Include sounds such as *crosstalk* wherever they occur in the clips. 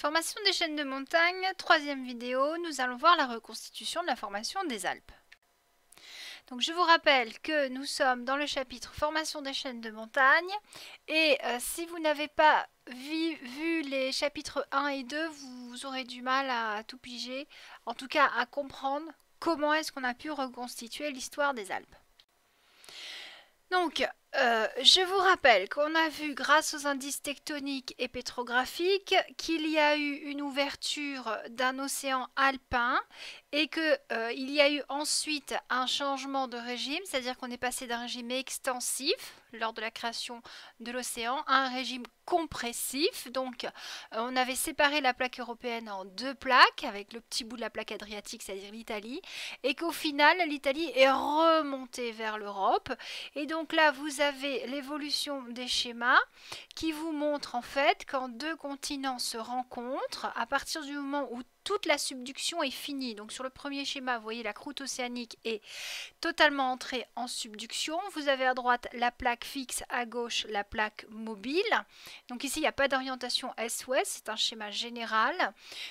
Formation des chaînes de montagne, troisième vidéo, nous allons voir la reconstitution de la formation des Alpes. Donc je vous rappelle que nous sommes dans le chapitre formation des chaînes de montagne et euh, si vous n'avez pas vu, les chapitres 1 et 2, vous aurez du mal à tout piger, en tout cas à comprendre comment est-ce qu'on a pu reconstituer l'histoire des Alpes. Donc, euh, je vous rappelle qu'on a vu, grâce aux indices tectoniques et pétrographiques, qu'il y a eu une ouverture d'un océan alpin et qu'il euh, y a eu ensuite un changement de régime, c'est-à-dire qu'on est passé d'un régime extensif lors de la création de l'océan à un régime compressif. Donc, euh, on avait séparé la plaque européenne en deux plaques avec le petit bout de la plaque adriatique, c'est-à-dire l'Italie, et qu'au final, l'Italie est remontée vers l'Europe. Et donc là, vous avez l'évolution des schémas qui vous montrent en fait quand deux continents se rencontrent, à partir du moment où toute la subduction est finie. Donc sur le premier schéma, vous voyez la croûte océanique est totalement entrée en subduction. Vous avez à droite la plaque fixe, à gauche la plaque mobile. Donc ici, il n'y a pas d'orientation est-ouest, c'est un schéma général.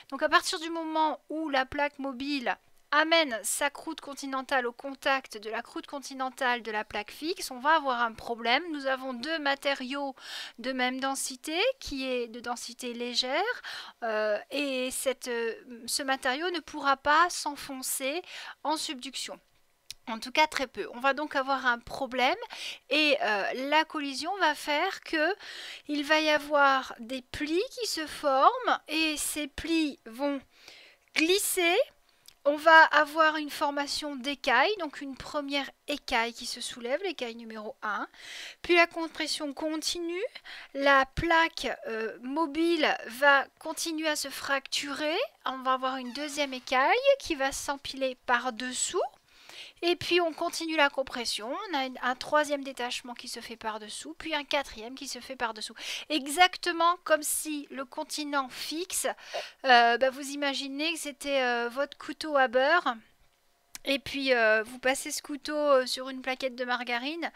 Donc à partir du moment où la plaque mobile amène sa croûte continentale au contact de la croûte continentale de la plaque fixe, on va avoir un problème. Nous avons deux matériaux de même densité, qui est de densité légère, euh, et euh, ce matériau ne pourra pas s'enfoncer en subduction. En tout cas, très peu. On va donc avoir un problème et euh, la collision va faire que il va y avoir des plis qui se forment et ces plis vont glisser on va avoir une formation d'écailles, donc une première écaille qui se soulève, l'écaille numéro 1. Puis la compression continue, la plaque euh, mobile va continuer à se fracturer. On va avoir une deuxième écaille qui va s'empiler par-dessous. Et puis on continue la compression, on a un troisième détachement qui se fait par-dessous, puis un quatrième qui se fait par-dessous. Exactement comme si le continent fixe, euh, bah, vous imaginez que c'était euh, votre couteau à beurre. Et puis euh, vous passez ce couteau sur une plaquette de margarine,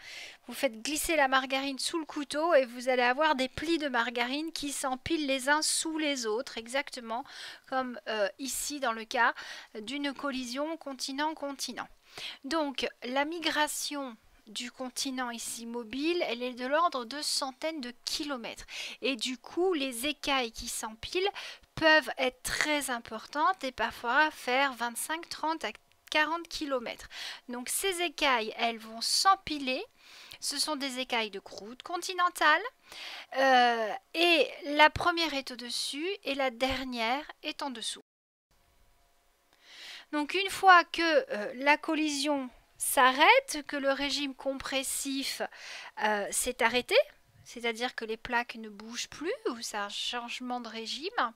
vous faites glisser la margarine sous le couteau et vous allez avoir des plis de margarine qui s'empilent les uns sous les autres, exactement comme ici dans le cas d'une collision continent-continent. Donc la migration du continent ici mobile, elle est de l'ordre de centaines de kilomètres. Et du coup, les écailles qui s'empilent peuvent être très importantes et parfois faire 25, 30 à 40 kilomètres. Donc ces écailles, elles vont s'empiler. Ce sont des écailles de croûte continentale. Euh, et la première est au-dessus et la dernière est en dessous. Donc une fois que euh, la collision s'arrête, que le régime compressif euh, s'est arrêté, c'est-à-dire que les plaques ne bougent plus ou c'est un changement de régime,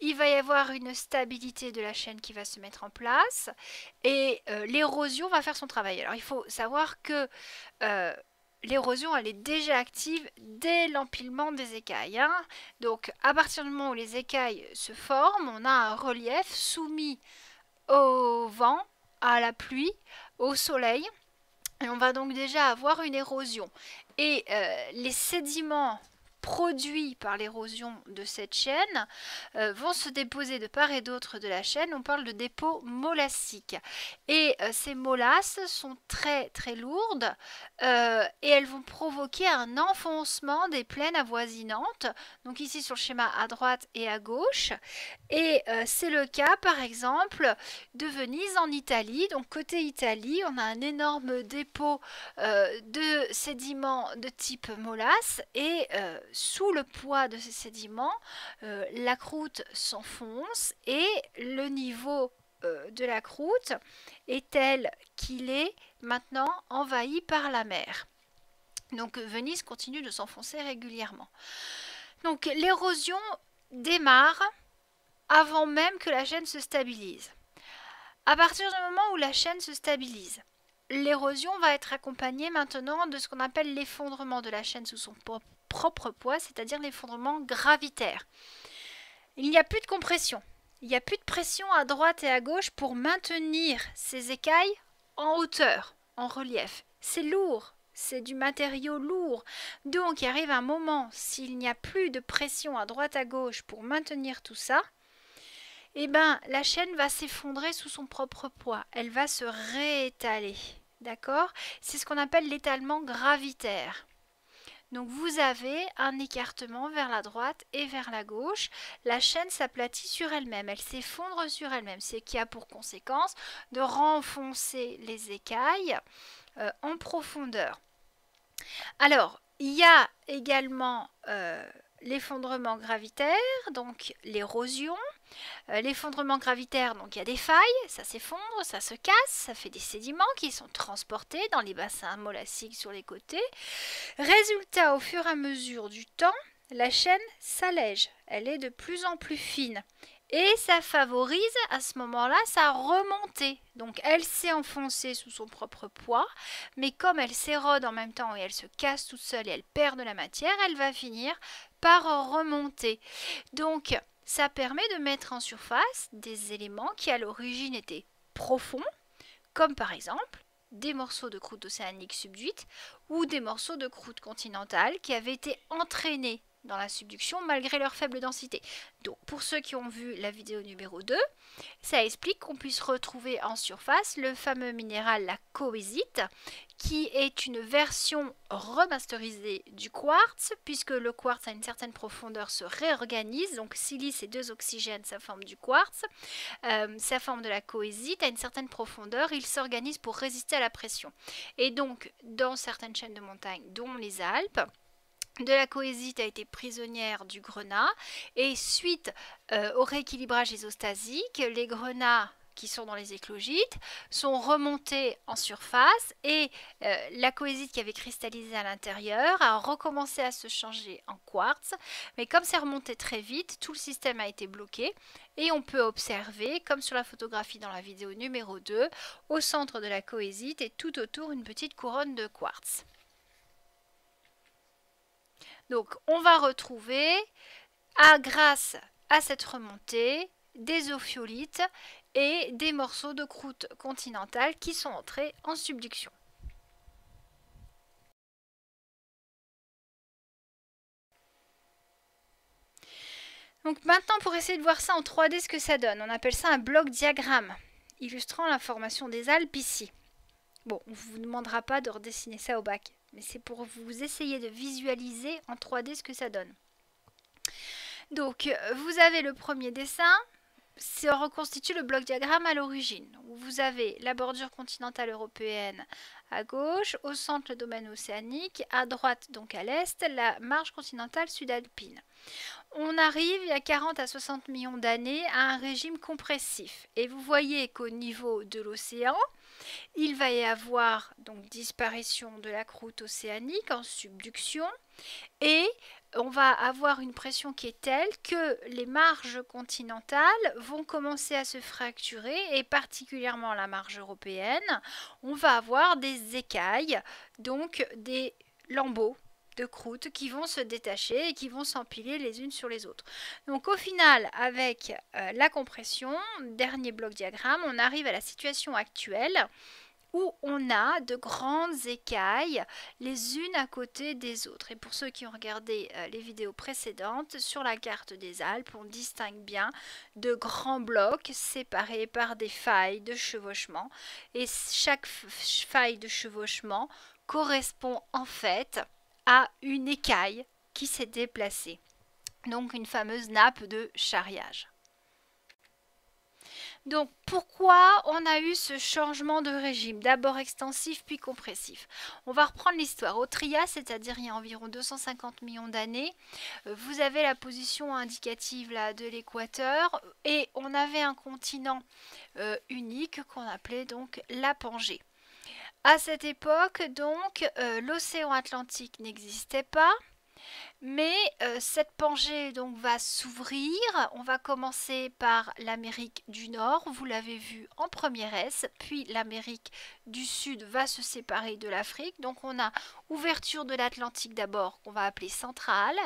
il va y avoir une stabilité de la chaîne qui va se mettre en place et euh, l'érosion va faire son travail. Alors il faut savoir que l'érosion elle est déjà active dès l'empilement des écailles. Hein. Donc à partir du moment où les écailles se forment, on a un relief soumis au vent, à la pluie, au soleil. Et on va donc déjà avoir une érosion. Et euh, les sédiments produits par l'érosion de cette chaîne euh, vont se déposer de part et d'autre de la chaîne. On parle de dépôts molassiques. Et euh, ces molasses sont très très lourdes euh, et elles vont provoquer un enfoncement des plaines avoisinantes. Donc ici sur le schéma à droite et à gauche. Et c'est le cas par exemple de Venise en Italie. Donc côté Italie, on a un énorme dépôt de sédiments de type molasse et sous le poids de ces sédiments, euh, la croûte s'enfonce et le niveau euh, de la croûte est tel qu'il est maintenant envahi par la mer. Donc Venise continue de s'enfoncer régulièrement. Donc l'érosion démarre avant même que la chaîne se stabilise. À partir du moment où la chaîne se stabilise, l'érosion va être accompagnée maintenant de ce qu'on appelle l'effondrement de la chaîne sous son propre poids, c'est-à-dire l'effondrement gravitaire. Il n'y a plus de compression. Il n'y a plus de pression à droite et à gauche pour maintenir ces écailles en hauteur, en relief. C'est lourd, c'est du matériau lourd. Donc il arrive un moment, s'il n'y a plus de pression à droite à gauche pour maintenir tout ça, eh ben, la chaîne va s'effondrer sous son propre poids. Elle va se réétaler. D'accord? C'est ce qu'on appelle l'étalement gravitaire. Donc vous avez un écartement vers la droite et vers la gauche. La chaîne s'aplatit sur elle-même, elle, s'effondre sur elle-même, ce qui a pour conséquence de renfoncer les écailles euh, en profondeur. Alors, il y a également euh, l'effondrement gravitaire, donc l'érosion. Euh, l'effondrement gravitaire, donc il y a des failles, ça s'effondre, ça se casse, ça fait des sédiments qui sont transportés dans les bassins molassiques sur les côtés. Résultat, au fur et à mesure du temps, la chaîne s'allège, elle est de plus en plus fine. Et ça favorise à ce moment-là sa remontée. Donc elle s'est enfoncée sous son propre poids, mais comme elle s'érode en même temps et elle se casse toute seule et elle perd de la matière, elle va finir par remonter. Donc ça permet de mettre en surface des éléments qui à l'origine étaient profonds, comme par exemple des morceaux de croûte océanique subduite ou des morceaux de croûte continentale qui avaient été entraînés dans la subduction malgré leur faible densité. Donc pour ceux qui ont vu la vidéo numéro 2, ça explique qu'on puisse retrouver en surface le fameux minéral la coésite qui est une version remasterisée du quartz puisque le quartz à une certaine profondeur se réorganise donc silice et deux oxygènes ça forme du quartz euh, ça forme de la coésite à une certaine profondeur il s'organise pour résister à la pression et donc dans certaines chaînes de montagnes dont les Alpes de la cohésite a été prisonnière du grenat et suite euh, au rééquilibrage isostasique, les grenats qui sont dans les éclogites sont remontés en surface et euh, la cohésite qui avait cristallisé à l'intérieur a recommencé à se changer en quartz. Mais comme c'est remonté très vite, tout le système a été bloqué et on peut observer, comme sur la photographie dans la vidéo numéro 2, au centre de la cohésite et tout autour une petite couronne de quartz. Donc on va retrouver, grâce à cette remontée, des ophiolites et des morceaux de croûte continentale qui sont entrés en subduction. Donc maintenant pour essayer de voir ça en 3D ce que ça donne, on appelle ça un bloc diagramme illustrant la formation des Alpes ici. Bon, on ne vous demandera pas de redessiner ça au bac mais c'est pour vous essayer de visualiser en 3D ce que ça donne. Donc, vous avez le premier dessin, ça reconstitue le bloc diagramme à l'origine. Vous avez la bordure continentale européenne à gauche, au centre le domaine océanique, à droite donc à l'est, la marge continentale sud-alpine. On arrive il y a 40 à 60 millions d'années à un régime compressif. Et vous voyez qu'au niveau de l'océan, il va y avoir donc disparition de la croûte océanique en subduction et on va avoir une pression qui est telle que les marges continentales vont commencer à se fracturer et particulièrement la marge européenne, on va avoir des écailles, donc des lambeaux de qui vont se détacher et qui vont s'empiler les unes sur les autres. Donc au final, avec euh, la compression, dernier bloc diagramme, on arrive à la situation actuelle où on a de grandes écailles les unes à côté des autres. Et pour ceux qui ont regardé euh, les vidéos précédentes, sur la carte des Alpes, on distingue bien de grands blocs séparés par des failles de chevauchement. Et chaque faille de chevauchement correspond en fait à une écaille qui s'est déplacée. Donc une fameuse nappe de charriage. Donc pourquoi on a eu ce changement de régime, d'abord extensif puis compressif On va reprendre l'histoire. Au Trias, c'est-à-dire il y a environ 250 millions d'années, euh, vous avez la position indicative de l'équateur et on avait un continent euh, unique qu'on appelait donc la Pangée. À cette époque, donc, euh, l'océan Atlantique n'existait pas. Mais euh, cette Pangée donc va s'ouvrir. On va commencer par l'Amérique du Nord, vous l'avez vu en première S, puis l'Amérique du Sud va se séparer de l'Afrique. Donc on a ouverture de l'Atlantique d'abord qu'on va appeler centrale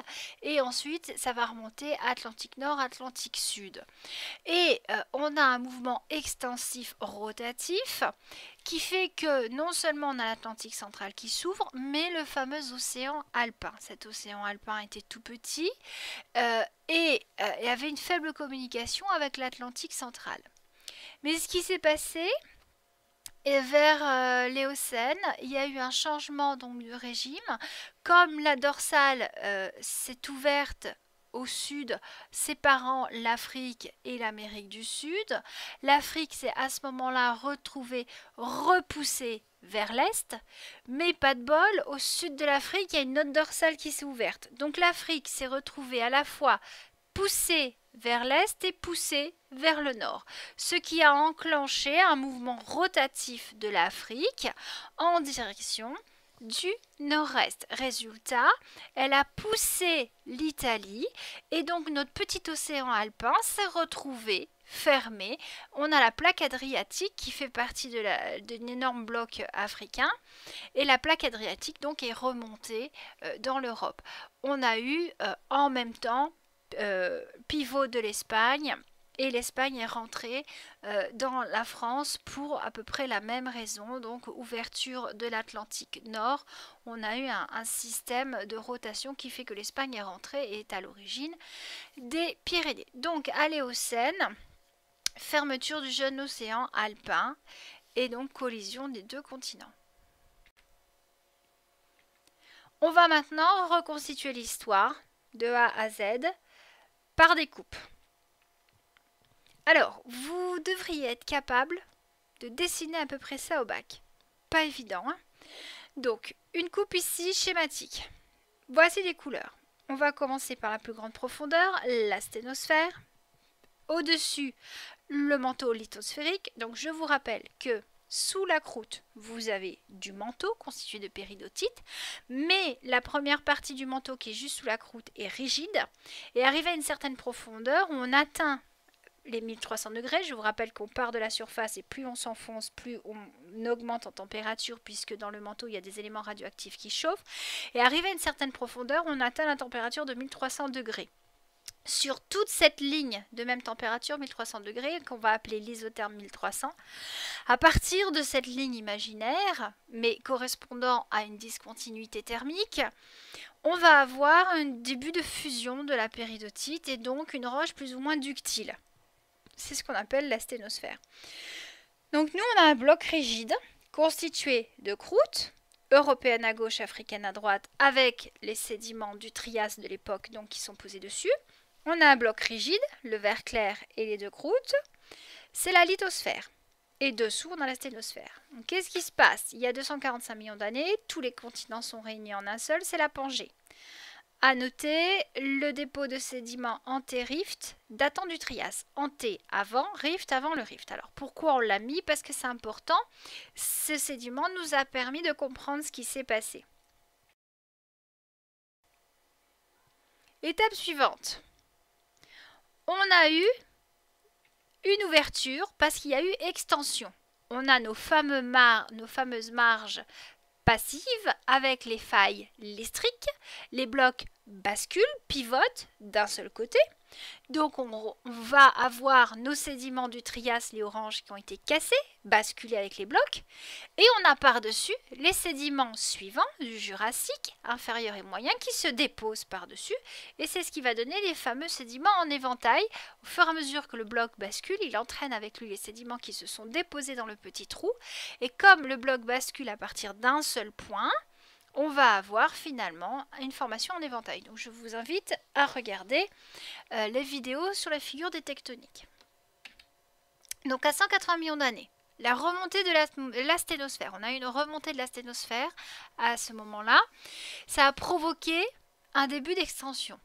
et ensuite ça va remonter Atlantique Nord, Atlantique Sud. Et euh, on a un mouvement extensif rotatif qui fait que non seulement on a l'Atlantique central qui s'ouvre, mais le fameux océan alpin. Cet océan alpin était tout petit euh, et euh, avait une faible communication avec l'Atlantique central. Mais ce qui s'est passé, et vers euh, l'Éocène, il y a eu un changement donc, de régime. Comme la dorsale s'est ouverte au sud, séparant l'Afrique et l'Amérique du Sud. L'Afrique s'est à ce moment-là retrouvée repoussée vers l'est, mais pas de bol, au sud de l'Afrique, il y a une autre dorsale qui s'est ouverte. Donc l'Afrique s'est retrouvée à la fois poussée vers l'est et poussée vers le nord, ce qui a enclenché un mouvement rotatif de l'Afrique en direction du nord-est. Résultat, elle a poussé l'Italie et donc notre petit océan alpin s'est retrouvé fermé. On a la plaque adriatique qui fait partie d'un énorme bloc africain et la plaque adriatique donc est remontée euh, dans l'Europe. On a eu euh, en même temps euh, pivot de l'Espagne et l'Espagne est rentrée euh, dans la France pour à peu près la même raison, donc ouverture de l'Atlantique Nord. On a eu un, système de rotation qui fait que l'Espagne est rentrée et est à l'origine des Pyrénées. Donc à l'Éocène, fermeture du jeune océan alpin et donc collision des deux continents. On va maintenant reconstituer l'histoire de A à Z par des coupes. Alors, vous devriez être capable de dessiner à peu près ça au bac. Pas évident, hein Donc, une coupe ici schématique. Voici les couleurs. On va commencer par la plus grande profondeur, la sténosphère. Au-dessus, le manteau lithosphérique. Donc, je vous rappelle que sous la croûte, vous avez du manteau constitué de péridotite, mais la première partie du manteau qui est juste sous la croûte est rigide et arrivé à une certaine profondeur, on atteint les 1300 degrés. Je vous rappelle qu'on part de la surface et plus on s'enfonce, plus on augmente en température puisque dans le manteau il y a des éléments radioactifs qui chauffent. Et arrivé à une certaine profondeur, on atteint la température de 1300 degrés. Sur toute cette ligne de même température, 1300 degrés, qu'on va appeler l'isotherme 1300, à partir de cette ligne imaginaire, mais correspondant à une discontinuité thermique, on va avoir un début de fusion de la péridotite et donc une roche plus ou moins ductile. C'est ce qu'on appelle la sténosphère. Donc nous, on a un bloc rigide constitué de croûtes, européenne à gauche, africaine à droite, avec les sédiments du Trias de l'époque donc qui sont posés dessus. On a un bloc rigide, le vert clair et les deux croûtes. C'est la lithosphère. Et dessous, on a la sténosphère. Qu'est-ce qui se passe? Il y a 245 millions d'années, tous les continents sont réunis en un seul, c'est la Pangée. À noter le dépôt de sédiments anté-rift datant du Trias. Anté avant, rift avant le rift. Alors pourquoi on l'a mis? Parce que c'est important. Ce sédiment nous a permis de comprendre ce qui s'est passé. Étape suivante. On a eu une ouverture parce qu'il y a eu extension. On a nos, nos fameuses marges passives avec les failles listriques, les blocs basculent, pivotent d'un seul côté. Donc on, va avoir nos sédiments du Trias, les oranges qui ont été cassés, basculés avec les blocs. Et on a par-dessus les sédiments suivants du Jurassique, inférieur et moyen, qui se déposent par-dessus. Et c'est ce qui va donner les fameux sédiments en éventail. Au fur et à mesure que le bloc bascule, il entraîne avec lui les sédiments qui se sont déposés dans le petit trou. Et comme le bloc bascule à partir d'un seul point, on va avoir finalement une formation en éventail. Donc je vous invite à regarder euh, les vidéos sur la figure des tectoniques. Donc à 180 millions d'années, la remontée de la, sténosphère, on a une remontée de la sténosphère à ce moment-là, ça a provoqué un début d'extension.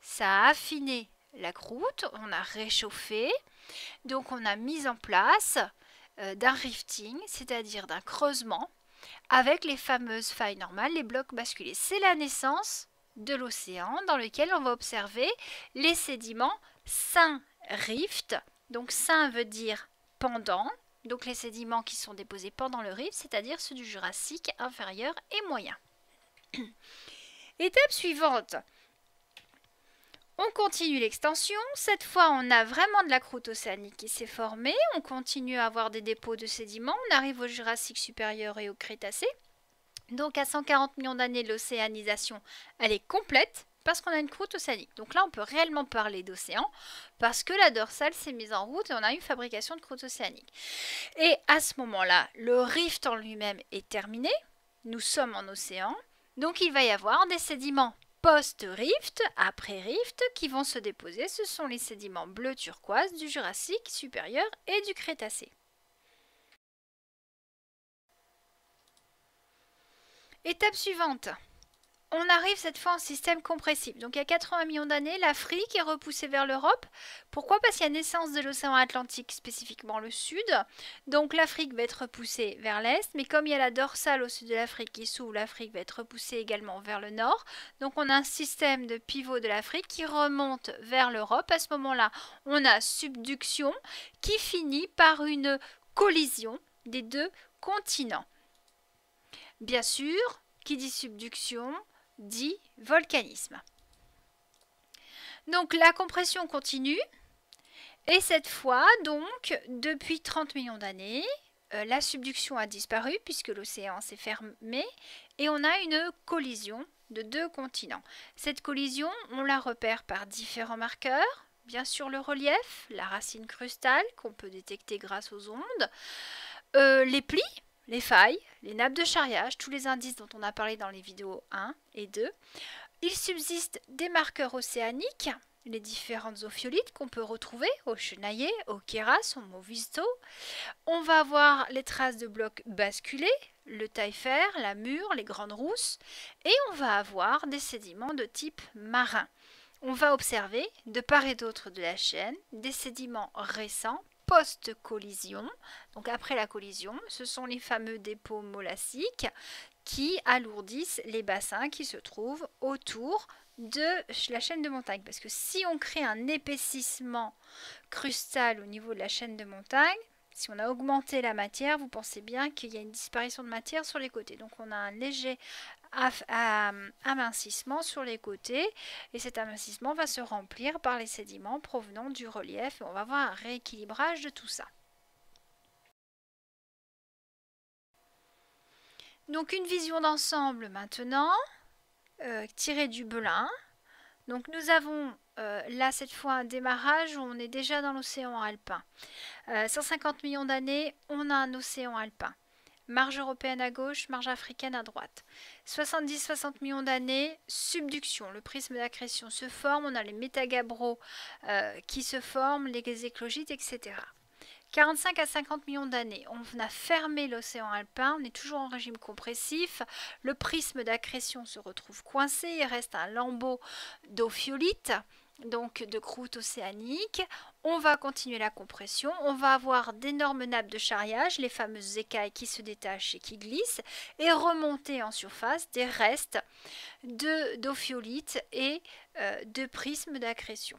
Ça a affiné la croûte, on a réchauffé, donc on a mis en place euh, d'un rifting, c'est-à-dire d'un creusement avec les fameuses failles normales, les blocs basculés. C'est la naissance de l'océan dans lequel on va observer les sédiments saint rift. Donc saint veut dire pendant, donc les sédiments qui sont déposés pendant le rift, c'est-à-dire ceux du Jurassique inférieur et moyen. *clears throat* Étape suivante. On continue l'extension. Cette fois, on a vraiment de la croûte océanique qui s'est formée. On continue à avoir des dépôts de sédiments. On arrive au Jurassique supérieur et au Crétacé. Donc à 140 millions d'années, l'océanisation, elle est complète parce qu'on a une croûte océanique. Donc là, on peut réellement parler d'océan parce que la dorsale s'est mise en route et on a une fabrication de croûte océanique. Et à ce moment-là, le rift en lui-même est terminé. Nous sommes en océan. Donc il va y avoir des sédiments post-rift, après rift, qui vont se déposer. Ce sont les sédiments bleu turquoise du Jurassique supérieur et du Crétacé. Étape suivante. On arrive cette fois en système compressif. Donc il y a 80 millions d'années, l'Afrique est repoussée vers l'Europe. Pourquoi? Parce qu'il y a naissance de l'océan Atlantique, spécifiquement le sud. Donc l'Afrique va être repoussée vers l'est, mais comme il y a la dorsale au sud de l'Afrique qui s'ouvre, l'Afrique va être repoussée également vers le nord. Donc on a un système de pivot de l'Afrique qui remonte vers l'Europe. À ce moment-là, on a subduction qui finit par une collision des deux continents. Bien sûr, qui dit subduction dit volcanisme. Donc la compression continue. Et cette fois, donc, depuis 30 millions d'années, euh, la subduction a disparu puisque l'océan s'est fermé et on a une collision de deux continents. Cette collision, on la repère par différents marqueurs. Bien sûr le relief, la racine crustale qu'on peut détecter grâce aux ondes, euh, les plis, les failles, les nappes de charriage, tous les indices dont on a parlé dans les vidéos 1 et 2. Il subsiste des marqueurs océaniques, les différentes ophiolites qu'on peut retrouver au Chenaillé, au Kéras, au Movisto. On va avoir les traces de blocs basculés, le taille-fer, la mûre, les grandes rousses, et on va avoir des sédiments de type marin. On va observer, de part et d'autre de la chaîne, des sédiments récents, post-collision, donc après la collision, ce sont les fameux dépôts molassiques qui alourdissent les bassins qui se trouvent autour de la chaîne de montagne. Parce que si on crée un épaississement crustal au niveau de la chaîne de montagne, si on a augmenté la matière, vous pensez bien qu'il y a une disparition de matière sur les côtés. Donc on a un léger amincissement sur les côtés et cet amincissement va se remplir par les sédiments provenant du relief on va avoir un rééquilibrage de tout ça. Donc une vision d'ensemble maintenant, euh, tirée du Belin. Donc nous avons euh, là cette fois un démarrage où on est déjà dans l'océan alpin. 150 euh, millions d'années, on a un océan alpin. Marge européenne à gauche, marge africaine à droite. 70-60 millions d'années, subduction, le prisme d'accrétion se forme, on a les métagabros euh, qui se forment, les éclogites, etc. 45 à 50 millions d'années, on a fermé l'océan alpin, on est toujours en régime compressif, le prisme d'accrétion se retrouve coincé, il reste un lambeau d'eau fiolite, donc de croûte océanique. On va continuer la compression, on va avoir d'énormes nappes de charriage, les fameuses écailles qui se détachent et qui glissent, et remonter en surface des restes d'ophiolite et euh, de prismes d'accrétion.